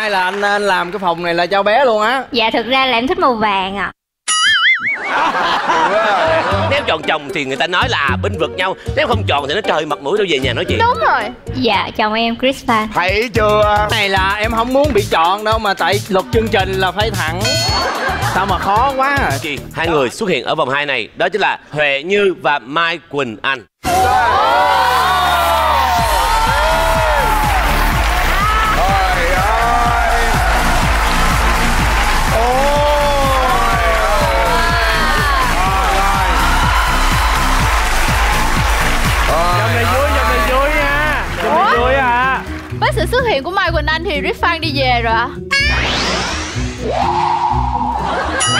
nay là anh, anh làm cái phòng này là cho bé luôn á. Dạ thực ra là em thích màu vàng ạ. Nếu chọn chồng thì người ta nói là bên vực nhau nếu không chọn thì nó trời mặt mũi đâu về nhà nói chuyện. Đúng rồi. Dạ chồng em Chris Fan thấy chưa? Này là em không muốn bị chọn đâu mà tại luật chương trình là phải thẳng. Sao mà khó quá à. Chị, hai người xuất hiện ở vòng 2 này đó chính là Huệ Như và Mai Quỳnh Anh Anh thì Rip Fan đi về rồi ạ.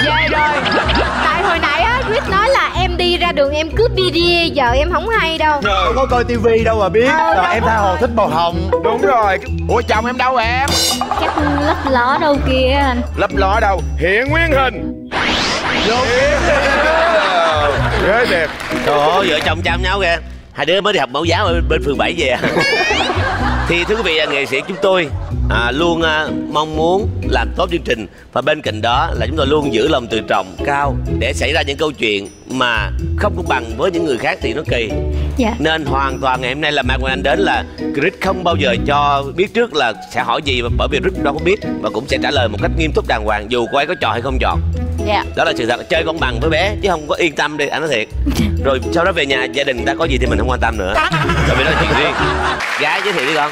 Về rồi. Tại hồi nãy á Chris nói là em đi ra đường em cướp bia Giờ em không hay đâu. Không có coi tivi đâu mà biết. Rồi em tha hồ thích màu hồng. Đúng rồi. Ủa chồng em đâu em? Chắc lấp ló đâu kia anh lấp ló đâu? Hiện nguyên hình. Ghê đẹp Trời ơi, vợ chồng chăm nhau kìa. Hai đứa mới đi học mẫu giáo ở bên phường 7 về Thì thưa quý vị, nghệ sĩ chúng tôi à, luôn à, mong muốn làm tốt chương trình. Và bên cạnh đó là chúng tôi luôn giữ lòng tự trọng cao Để xảy ra những câu chuyện mà không công bằng với những người khác thì nó kỳ. Dạ. Nên hoàn toàn ngày hôm nay là Mai Quỳnh Anh đến là Chris không bao giờ cho biết trước là sẽ hỏi gì Bởi vì Chris đâu có biết Và cũng sẽ trả lời một cách nghiêm túc đàng hoàng Dù cô ấy có chọn hay không chọn dạ. Đó là sự thật chơi công bằng với bé chứ không có yên tâm đi anh nói thiệt. Rồi sau đó về nhà gia đình ta có gì thì mình không quan tâm nữa. Rồi vì đó là chuyện riêng. Gái giới thiệu đi con.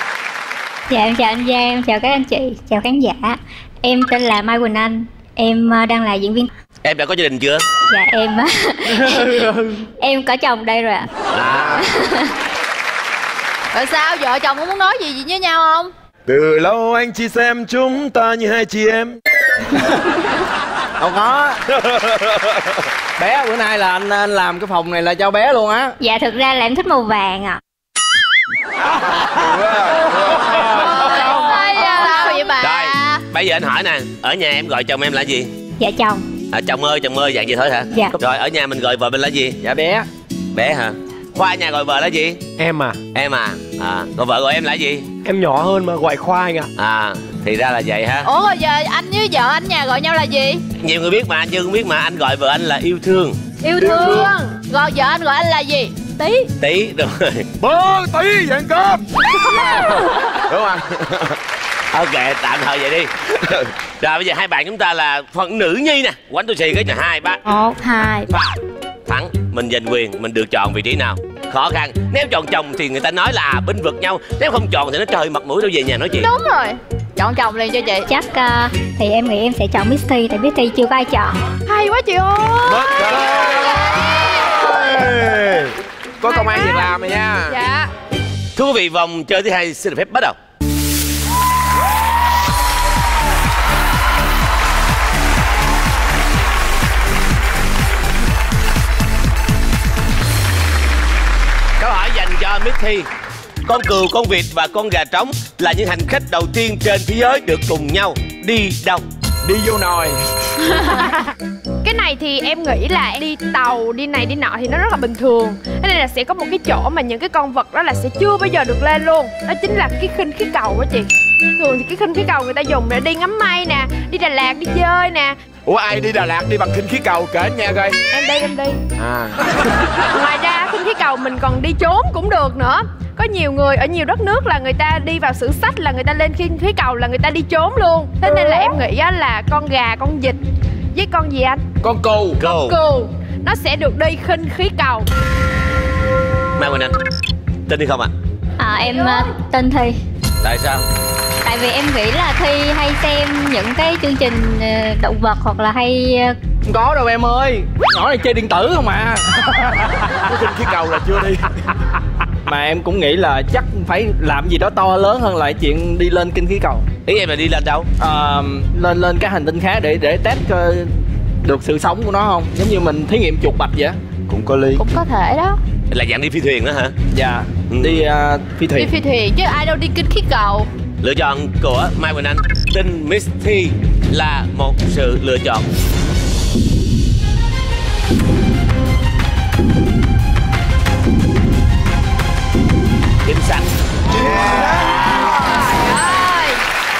Dạ em chào anh Giang, em chào các anh chị, chào khán giả. Em tên là Mai Quỳnh Anh Em ờ, đang là diễn viên. Em đã có gia đình chưa? Dạ em Em có chồng đây rồi ạ. À. Rồi sao vợ chồng có muốn nói gì gì với nhau không? Từ lâu anh chỉ xem chúng ta như hai chị em Đâu có. Bé bữa nay là anh, anh làm cái phòng này là cho bé luôn á. Dạ thực ra là em thích màu vàng ạ. Ây da, sao vậy bà? Rồi bây giờ anh hỏi nè ở nhà em gọi chồng em là gì? Dạ chồng. À, chồng ơi chồng ơi dạng gì thôi hả? Dạ. rồi ở nhà mình gọi vợ mình là gì? Dạ bé. Bé hả? Khoa nhà gọi vợ là gì? Em à, em à. À còn vợ gọi em là gì? Em nhỏ hơn mà gọi Khoa anh ạ. À thì ra là vậy ha. Ủa rồi giờ anh với vợ anh nhà gọi nhau là gì nhiều người biết mà anh chưa không biết mà anh gọi vợ anh là yêu thương. Yêu thương. rồi vợ anh gọi anh là gì? Tí. Tí đúng rồi. Bơ tí vậy cơm. Đúng không? Ok tạm thời vậy đi. Rồi bây giờ hai bạn chúng ta là phần nữ nhi nè. Quánh tôi xì cái là hai ba. Một, hai ba. Thắng mình giành quyền mình được chọn vị trí nào? Khó khăn. Nếu chọn chồng thì người ta nói là à, binh vực nhau. Nếu không chọn thì nó trời mặt mũi đâu về nhà nói chuyện. Đúng rồi chọn chồng liền cho chị. Chắc ờ, thì em nghĩ em sẽ chọn Misty Tại Misty chưa có ai chọn hay quá chị ơi. Có công an việc làm rồi nha. Dạ. Thưa quý vị vòng chơi thứ hai xin được phép bắt đầu. Câu hỏi dành cho Miss Thi con cừu con vịt và con gà trống là những hành khách đầu tiên trên thế giới được cùng nhau đi đâu? Đi vô nồi. Cái này thì em nghĩ là đi tàu, đi này đi nọ thì nó rất là bình thường. Thế nên là sẽ có một cái chỗ mà những cái con vật đó là sẽ chưa bao giờ được lên luôn. Đó chính là cái khinh khí cầu á chị. Thường thì cái khinh khí cầu người ta dùng để đi ngắm mây nè Đi Đà Lạt đi chơi nè. Ủa ai đi đà lạt đi bằng khinh khí cầu kể anh nghe coi. Em đi em đi. À. Ngoài ra khinh khí cầu mình còn đi trốn cũng được nữa có nhiều người ở nhiều đất nước là người ta đi vào sử sách là người ta lên khinh khí cầu là người ta đi trốn luôn. Thế nên là em nghĩ á, là con gà con vịt với con gì anh? Con cừu. Go cừu. nó sẽ được đi khinh khí cầu. Mai Quỳnh Anh Tin đi không ạ? À, Em ờ, tên Thi. Tại sao? Tại vì em nghĩ là Thi hay xem những cái chương trình ờ, động vật hoặc là hay ờ, Không có đâu em ơi. Nhỏ này chơi điện tử không à. Khinh khí cầu là chưa đi Mà em cũng nghĩ là chắc phải làm gì đó to lớn hơn lại chuyện đi lên kinh khí cầu. Ý em là đi lên đâu? À, Lên lên cái hành tinh khác để để test coi được sự sống của nó không? Giống như mình thí nghiệm chuột bạch vậy cũng có lý. Cũng có thể đó. Là dạng đi phi thuyền đó hả? Dạ Ừ. Đi uh, phi đi thuyền phi thuyền chứ ai đâu đi kinh khí cầu. Lựa chọn của Mai Quỳnh Anh. Tin Miss Thi là một sự lựa chọn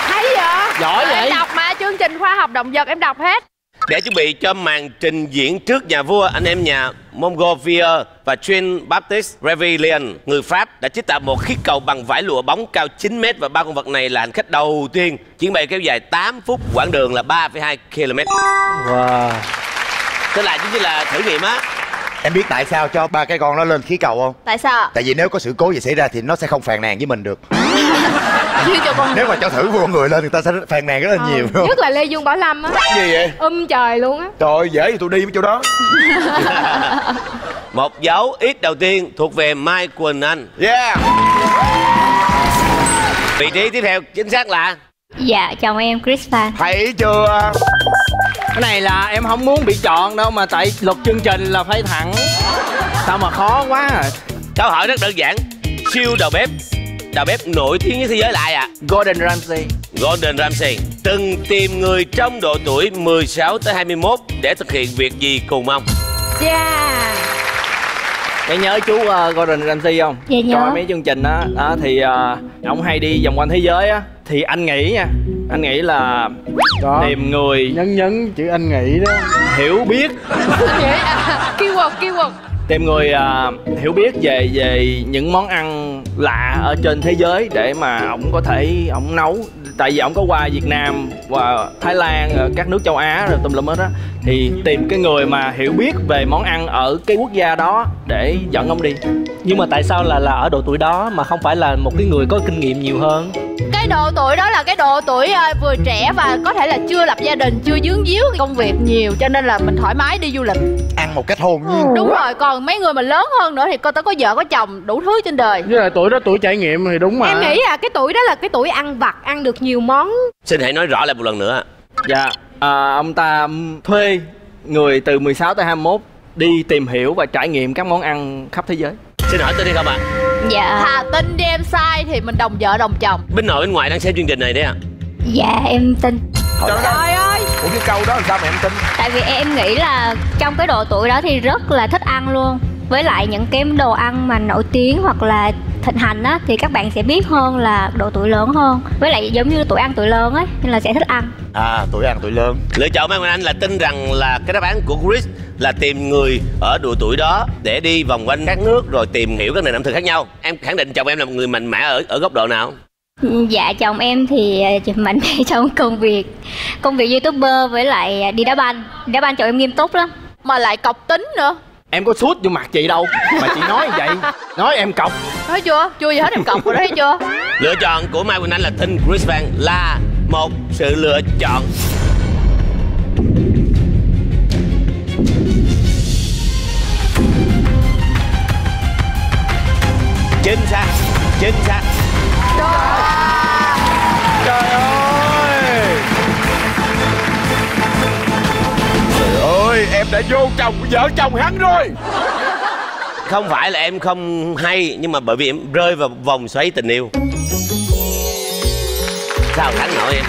Chính xác trời ơi hay vậy trình khoa học động vật em đọc hết Để chuẩn bị cho màn trình diễn trước nhà vua, anh em nhà Montgolfier và Jean Baptiste Revillon, người Pháp đã chế tạo một khí cầu bằng vải lụa bóng cao 9 mét và ba con vật này là hành khách đầu tiên. Chuyến bay kéo dài 8 phút, quãng đường là 3,2 km. Wow Tức là giống như là thử nghiệm á. Em biết tại sao cho ba cái con nó lên khí cầu không? tại sao Tại vì nếu có sự cố gì xảy ra thì nó sẽ không phàn nàn với mình được. Chưa cho con Nếu mà cho thử vô người lên người ta sẽ phàn nàn rất là nhiều đúng không? nhất là lê dương bảo lâm á. Gì vậy? Um trời luôn á. Trời ơi, dễ gì tôi đi với chỗ đó. Một dấu ít đầu tiên thuộc về Mai Quỳnh Anh. yeah. Vị trí tiếp theo chính xác là? Dạ chồng em Chris Van thấy chưa cái này là em không muốn bị chọn đâu mà tại luật chương trình là phải thẳng sao mà khó quá à. câu hỏi rất đơn giản. Siêu đầu bếp, đầu bếp nổi tiếng nhất thế giới lại à. Gordon Ramsay Gordon Ramsay từng tìm người trong độ tuổi 16 tới 21 để thực hiện việc gì cùng ông? yeah Mày nhớ chú uh, Gordon Ramsay không? Dạ nhớ. Coi mấy chương trình đó, đó thì uh, ông hay đi vòng quanh thế giới á Thì anh nghĩ nha Anh nghĩ là Đó tìm người Nhấn nhấn chữ anh nghĩ đó. hiểu biết. Vậy à. Keyword keyword Tìm người uh, hiểu biết về về những món ăn lạ ở trên thế giới Để mà ông có thể ông nấu Tại vì ông có qua Việt Nam và Thái Lan, ờ, các nước châu Á rồi tùm lum hết á. Thì tìm cái người mà hiểu biết về món ăn ở cái quốc gia đó Để dẫn ông đi. Nhưng mà tại sao là là ở độ tuổi đó mà không phải là một cái người có kinh nghiệm nhiều hơn? Cái độ tuổi đó là cái độ tuổi ờ, vừa trẻ và có thể là chưa lập gia đình chưa dướng díu công việc nhiều cho nên là mình thoải mái đi du lịch. Ăn một cách hồn nhiên. Đúng rồi còn mấy người mà lớn hơn nữa thì coi ta có vợ có chồng đủ thứ trên đời. Với lại tuổi đó tuổi trải nghiệm thì đúng mà. Em nghĩ là cái tuổi đó là cái tuổi ăn vặt ăn được nhiều món Xin hãy nói rõ lại một lần nữa. Dạ, à, ông ta thuê người từ 16 tới 21 đi tìm hiểu và trải nghiệm các món ăn khắp thế giới. Xin hỏi tên đi không ạ? Dạ thà tin đi em sai thì mình đồng vợ đồng chồng Binh nội bên ngoài đang xem chương trình này đấy ạ. Dạ em tin trời ơi ủa cái câu đó làm sao mà em tin Tại vì em nghĩ là trong cái độ tuổi đó thì rất là thích ăn luôn Với lại những cái đồ ăn mà nổi tiếng hoặc là thịnh hành á Thì các bạn sẽ biết hơn là độ tuổi lớn hơn. Với lại giống như tuổi ăn tuổi lớn ấy Nên là sẽ thích ăn. À tuổi ăn tuổi lớn. Lựa chọn Quỳnh Anh là tin rằng là cái đáp án của Chris là tìm người ở độ tuổi đó để đi vòng quanh các nước rồi tìm hiểu các nền ẩm thực khác nhau. Em khẳng định chồng em là một người mạnh mẽ ở ở góc độ nào? Dạ chồng em thì ờ, mạnh mẽ trong công việc. Công việc youtuber với lại đi đá banh. Đá banh chồng em nghiêm túc lắm. Mà lại cọc tính nữa Em có sút vô mặt chị đâu mà chị nói vậy. Nói em cọc. thấy chưa chưa gì hết em cọc rồi đó thấy chưa Lựa chọn của Mai Quỳnh Anh là tin Chris Van là một sự lựa chọn chính xác chính xác em đã vô chồng của vợ chồng hắn rồi. Không phải là em không hay, nhưng mà bởi vì em rơi vào vòng xoáy tình yêu. Sao thắng nổi em?